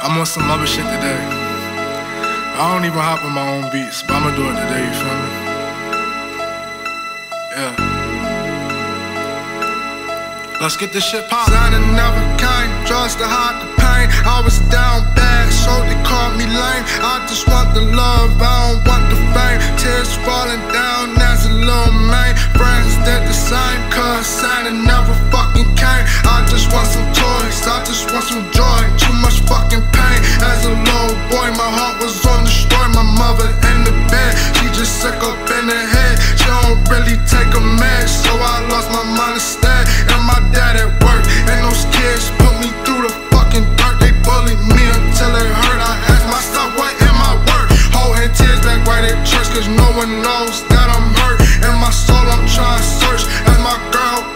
I'm on some other shit today. I don't even hop on my own beats, but I'ma do it today, you feel me? Yeah. Let's get this shit poppin'. Santa never came, just to hide the pain. I was down bad, so they called me lame. I just want the love, I don't want the fame. Tears falling down as a little man. Friends did the same, cause Santa never fucking came. I just want some toys, I just want some joy much fucking pain. As a little boy, my heart was on the destroyed My mother in the bed, she just sick up in the head. She don't really take a mess, so I lost my mind instead And my dad at work, and those kids put me through the fucking dirt. They bullied me until it hurt, I asked myself what am I worth? Holding tears back right at church, cause no one knows that I'm hurt. In my soul, I'm trying to search, and my girl